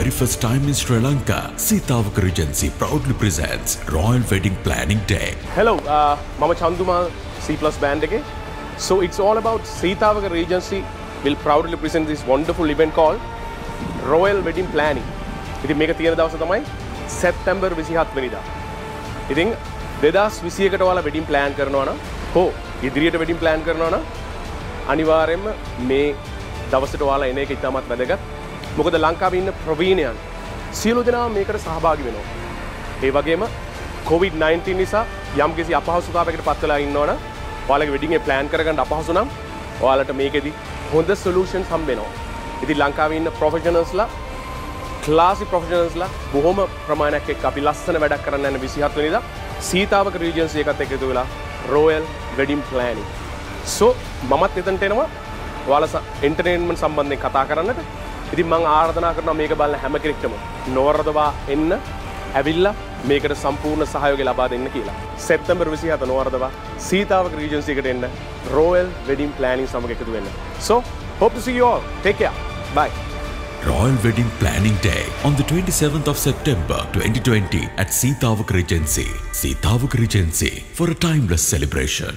very first time in Sri Lanka, Sitavaka Regency proudly presents Royal Wedding Planning Day. Hello, uh, මම චන්දුමා C+ band එකේ. So it's all about Sitavaka Regency will proudly present this wonderful event called Royal Wedding Planning. ඉතින් මේක තියෙන දවස තමයි සැප්තැම්බර් 27 වෙනිදා. ඉතින් 2021කට ඔයාලා වෙඩින් ප්ලෑන් කරනවා නම් හෝ ඉදිරියට වෙඩින් ප්ලෑන් කරනවා නම් අනිවාර්යයෙන්ම මේ දවසට ඔයාලා එන එක ඉතාමත් වැදගත්. මොකද ලංකාවේ ඉන්න ප්‍රවීණයන් සියලු දෙනා මේකට සහභාගී වෙනවා. ඒ වගේම COVID-19 නිසා යම්කිසි අපහසුතාවයකට පත් වෙලා ඉන්නවනම් ඔයාලගේ වෙඩින් එක ප්ලෑන් කරගන්න අපහසු නම් ඔයාලට මේකෙදි හොඳ සොලියුෂන්ස් හම්බ වෙනවා. ඉතින් ලංකාවේ ඉන්න ප්‍රොෆෙෂනල්ස්ලා ක්ලාසි ප්‍රොෆෙෂනල්ස්ලා බොහොම ප්‍රමාණයක් එක්ක අපි ලස්සන වැඩක් කරන්න යන 27 වෙනිදා සීතාවක රීජන්සි එකත් එක්ක එකතු වෙලා රෝයල් වෙඩින් ප්ලෑනින්. සෝ මමත් එතනට එනවා ඔයාලා එන්ටර්ටේන්මන්ට් සම්බන්ධයෙන් කතා කරන්නට. ඉතින් මම ආරාධනා කරනවා මේක බලන හැම කෙනෙක්ටම නොවරදවා එන්න ඇවිල්ලා මේකට සම්පූර්ණ සහයෝගය ලබා දෙන්න කියලා. සැප්තැම්බර් 27 නොවරදවා සීතාවක රීජන්සි එකට එන්න රෝයල් වෙඩින් ප්ලෑනින් සමග එකතු වෙන්න. So hope to see you all. Take care. Bye. Royal Wedding Planning Day on the 27th of September 2020 at Sitavaka Regency. Sitavaka Regency for a timeless celebration.